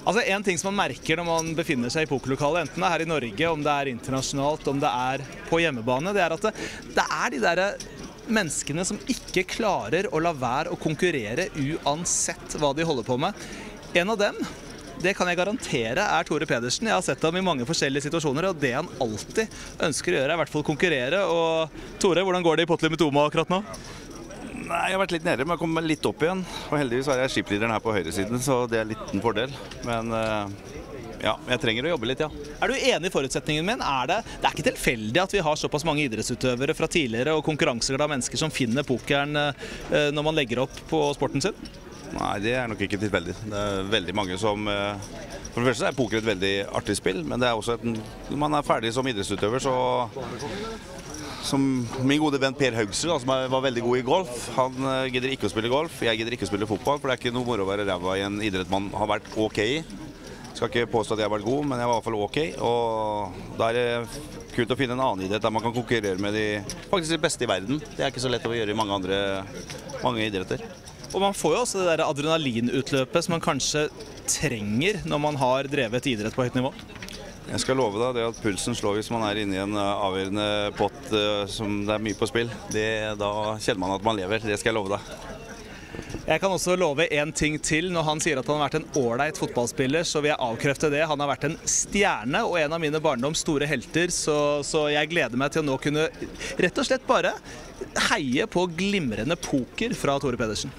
Altså En ting som man merker når man befinner seg i pokerlokalet, enten det er her i Norge, om det er internasjonalt, om det er på hjemmebane, det er at det, det er de derre menneskene som ikke klarer å la være å konkurrere uansett hva de holder på med. En av dem det kan jeg garantere er Tore Pedersen. Jeg har sett ham i mange forskjellige situasjoner, og det han alltid ønsker å gjøre, er i hvert fall konkurrere. Og Tore, hvordan går det i Potli Toma akkurat nå? Nei, Jeg har vært litt nede, men jeg kommer litt opp igjen. Og heldigvis har jeg skiplideren her på høyresiden, så det er en liten fordel. Men eh, ja, jeg trenger å jobbe litt, ja. Er du enig i forutsetningen min? Er det, det er ikke tilfeldig at vi har såpass mange idrettsutøvere fra tidligere og konkurranseglade mennesker som finner pokeren eh, når man legger opp på sporten sin? Nei, det er nok ikke tilfeldig. Det er veldig mange som eh, For det første er poker et veldig artig spill, men det er også et, når man er ferdig som idrettsutøver, så som min gode venn Per Haugsrud, som var veldig god i golf, han eh, gidder ikke å spille golf. Jeg gidder ikke å spille fotball, for det er ikke noe moro å være ræva i en idrett man har vært OK i. Skal ikke påstå at jeg har vært god, men jeg var i hvert fall OK. Og da er det kult å finne en annen idrett der man kan konkurrere med de faktisk de beste i verden. Det er ikke så lett å gjøre i mange andre mange idretter. Og man får jo også det der adrenalinutløpet som man kanskje trenger når man har drevet idrett på høyt nivå. Jeg skal love deg det at pulsen slår hvis man er inne i en eh, avgjørende pott eh, som det er mye på spill. Det, da kjenner man at man lever. Det skal jeg love deg. Jeg kan også love en ting til. Når han sier at han har vært en ålreit fotballspiller, så vil jeg avkrefte det. Han har vært en stjerne og en av mine barndoms store helter, så, så jeg gleder meg til å nå kunne rett og slett bare heie på glimrende poker fra Tore Pedersen.